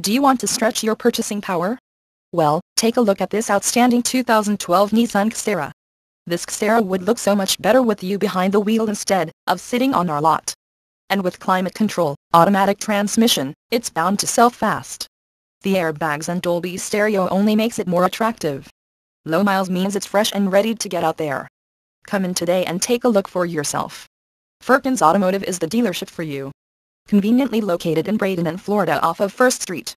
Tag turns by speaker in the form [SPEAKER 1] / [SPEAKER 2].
[SPEAKER 1] Do you want to stretch your purchasing power? Well, take a look at this outstanding 2012 Nissan Xterra. This Xterra would look so much better with you behind the wheel instead of sitting on our lot. And with climate control, automatic transmission, it's bound to sell fast. The airbags and Dolby stereo only makes it more attractive. Low miles means it's fresh and ready to get out there. Come in today and take a look for yourself. Firkins Automotive is the dealership for you. Conveniently located in Bradenton, Florida off of 1st Street.